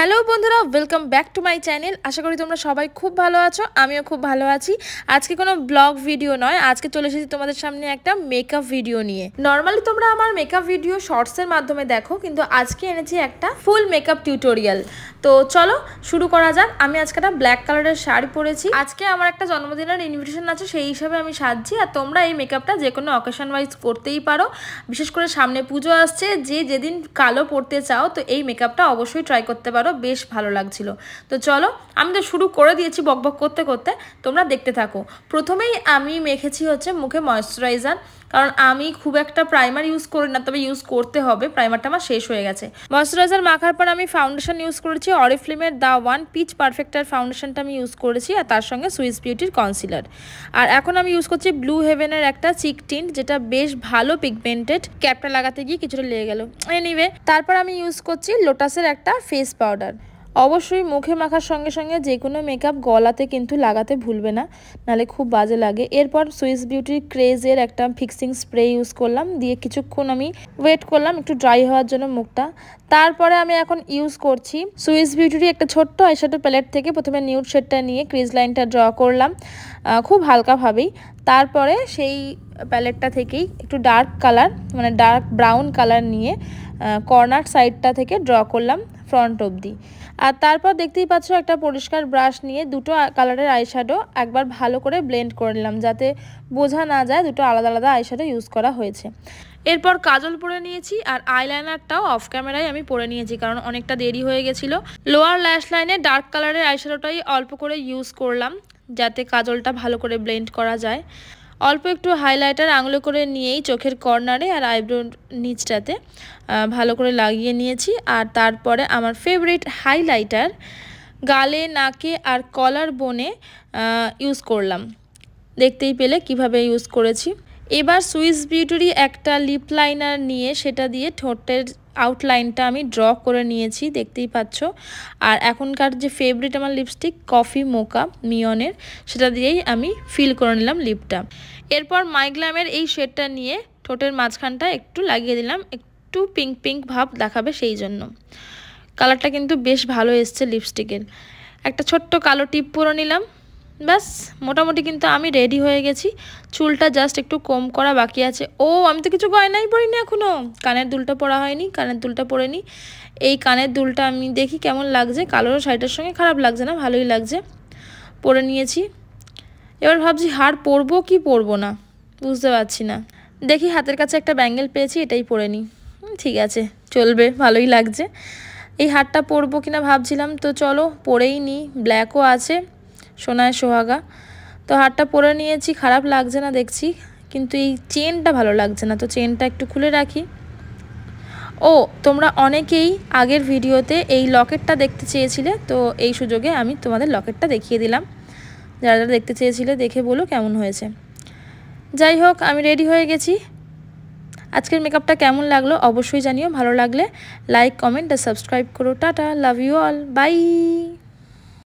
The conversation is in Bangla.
হ্যালো বন্ধুরা welcome back to my channel আশা করি তোমরা সবাই খুব ভালো আছো, আমিও খুব ভালো আছি। আজকে কোনো ব্লগ ভিডিও নয়, আজকে চলে এসেছি তোমাদের সামনে একটা মেকআপ ভিডিও নিয়ে। নর্মালি তোমরা আমার মেকআপ ভিডিও শর্টসের মাধ্যমে দেখো, কিন্তু আজকে এনেছি একটা ফুল মেকআপ টিউটোরিয়াল তো চলো, শুরু করা যাক। আমি আজকে একটা ব্ল্যাক কালারের শাড়ি পরেছি। আজকে আমার একটা জন্মদিনের ইনভিটেশন আছে, সেই হিসাবে আমি সাজছি। আর তোমরা এই মেকআপটা যে কোনো অকেশন ওয়াইজ করতেই পারো। বিশেষ করে সামনে পুজো আসছে, যে যেদিন কালো পরতে চাও, তো এই মেকআপটা অবশ্যই ট্রাই করতে পারো। বেশ ভালো লাগছিল। তো চলো, আমি তো শুরু করে দিয়েছি বকবক বক করতে করতে, তোমরা দেখতে থাকো। প্রথমেই আমি মেখেছি হচ্ছে মুখে ময়শ্চারাইজার কারণ আমি খুব একটা প্রাইমার ইউজ করি না, তবে ইউজ করতে হবে। প্রাইমারটা আমার শেষ হয়ে গেছে। ময়শ্চারাইজার মাখার পর আমি ফাউন্ডেশন ইউজ করেছি। অরিফ্লিমের দা ওয়ান পিচ পারফেক্টার ফাউন্ডেশনটা আমি ইউজ করেছি আর তার সঙ্গে সুইস বিউটির কনসিলার আর এখন আমি ইউজ করছি ব্লু হেভেনের একটা চিক টিন্ট যেটা বেশ ভালো পিগমেন্টেড ক্যাপটা লাগাতে গিয়ে কিছুটা লেগে গেল। এনিওয়ে তারপর আমি ইউজ করছি লোটাসের একটা ফেস পাউডার অবশ্যই মুখে মাখার সঙ্গে সঙ্গে যে কোনো মেকআপ গলাতে কিন্তু লাগাতে ভুলবে না, নালে খুব বাজে লাগে। এরপর সুইস বিউটির ক্রেজের একটা ফিক্সিং স্প্রে ইউজ করলাম, দিয়ে কিছুক্ষণ আমি ওয়েট করলাম একটু ড্রাই হওয়ার জন্য মুখটা। তারপরে আমি এখন ইউজ করছি সুইস বিউটির একটা ছোট্ট আইশ্যাডো প্যালেট থেকে প্রথমে নিউড শেডটা নিয়ে ক্রিজ লাইনটা ড্র করলাম। খুব হালকাভাবেই তারপরে সেই প্যালেটটা থেকেই একটু ডার্ক কালার মানে ডার্ক ব্রাউন কালার নিয়ে কর্নার সাইডটা থেকে ড্র করলাম ফ্রন্ট অবধি। আর তারপর দেখতেই পাচ্ছ একটা পরিষ্কার ব্রাশ নিয়ে দুটো কালারের আইশ্যাডো একবার ভালো করে ব্লেন্ড করে নিলাম, যাতে বোঝা না যায় দুটো আলাদা আলাদা আইশ্যাডো ইউজ করা হয়েছে। এরপর কাজল পরে নিয়েছি আর আইলাইনারটাও অফ ক্যামেরায় আমি পরে নিয়েছি, কারণ অনেকটা দেরি হয়ে গেছিল। লোয়ার ল্যাশ লাইনে ডার্ক কালারের আইশ্যাডোটাই অল্প করে ইউজ করলাম। যাতে কাজলটা ভালো করে ব্লেন্ড করা যায়। অল্প একটু হাইলাইটার আঙুলে করে নিয়েই চোখের কর্নারে আর আইব্রো নিচটাতে ভালো করে লাগিয়ে নিয়েছি। আর তারপরে আমার ফেভারিট হাইলাইটার গালে, নাকে আর কলার বনে ইউজ করলাম। দেখতেই পেলে কীভাবে ইউজ করেছি। এবার সুইস বিউটিরই একটা লিপ লাইনার নিয়ে সেটা দিয়ে ঠোঁটের আউটলাইনটা আমি ড্র করে নিয়েছি, দেখতেই পাচ্ছ। আর এখনকার যে ফেভারিট আমার লিপস্টিক কফি মোকা মিয়নের সেটা দিয়েই আমি ফিল করে নিলাম লিপটা এরপর মাইগ্লামের এই শেডটা নিয়ে ঠোঁটের মাঝখানটা একটু লাগিয়ে দিলাম, একটু পিঙ্ক পিঙ্ক ভাব দেখাবে সেই জন্য। কালারটা কিন্তু বেশ ভালো এসছে লিপস্টিকের একটা ছোট্ট কালো টিপ পরে নিলাম। ব্যাস, মোটামুটি কিন্তু আমি রেডি হয়ে গেছি। চুলটা জাস্ট একটু কম করা বাকি আছে। ও, আমি তো কিছু গয়নাই পরিনি এখনও কানের দুলটা পরা হয়নি, কানের দুলটা পরে নি। এই কানের দুলটা আমি দেখি কেমন লাগছে। কালো শাড়িটার সঙ্গে খারাপ লাগছে না, ভালোই লাগছে। পরে নিয়েছি। এবার ভাবছি, হার পরবো কি পরবো না? বুঝতে পারছি না। দেখি হাতের কাছে একটা ব্যাঙ্গেল পেয়েছি, এটাই পরে নিই ঠিক আছে, চলবে, ভালোই লাগছে। এই হারটা পরবো কিনা ভাবছিলাম, তো চলো, পরেই নিই ব্ল্যাকও আছে। সোনায় সোহাগা। তো হারটা পরে নিয়েছি, খারাপ লাগছে না দেখছি, কিন্তু এই চেনটা ভালো লাগছে না, তো চেনটা একটু খুলে রাখি। ও, তোমরা অনেকেই আগের ভিডিওতে এই লকেটটা দেখতে চেয়েছিলে, তো এই সুযোগে আমি তোমাদের লকেটটা দেখিয়ে দিলাম। যারা যারা দেখতে চেয়েছিলে, দেখে বলো কেমন হয়েছে। যাই হোক, আমি রেডি হয়ে গেছি। আজকের মেকআপটা কেমন লাগল অবশ্যই জানিও, ভালো লাগলে লাইক, কমেন্ট আর সাবস্ক্রাইব করো। Tata, love you all, bye.